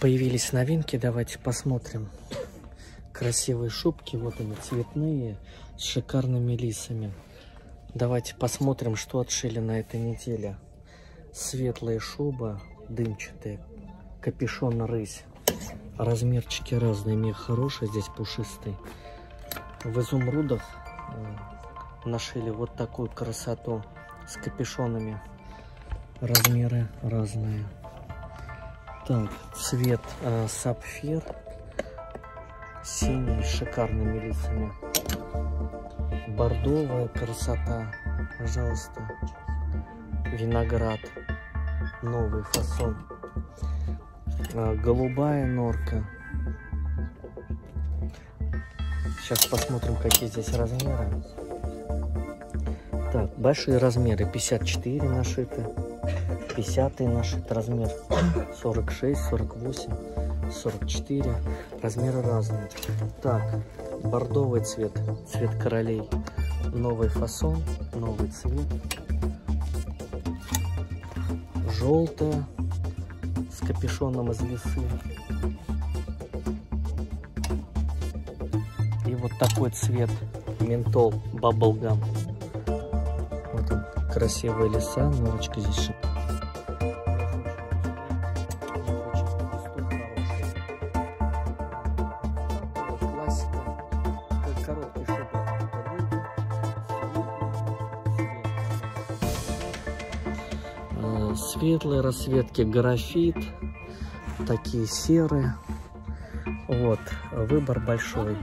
Появились новинки, давайте посмотрим. Красивые шубки, вот они цветные, с шикарными лисами. Давайте посмотрим, что отшили на этой неделе. Светлая шуба, дымчатая, капюшон рысь. Размерчики разные, мех хороший, здесь пушистый. В изумрудах э, нашили вот такую красоту с капюшонами. Размеры разные. Так, цвет э, сапфир. Синий, с шикарными лицами. Бордовая красота. Пожалуйста. Виноград. Новый фасон. Э, голубая норка. Сейчас посмотрим, какие здесь размеры. Так, большие размеры 54 нашиты. 50 нашит размер 46, 48, 44. Размеры разные. Так, бордовый цвет, цвет королей. Новый фасон, новый цвет. Желтая с капюшоном из лисы. И вот такой цвет ментол, баблгам. Красивая лиса, норочка здесь шикарная. светлые расцветки графит такие серые вот выбор большой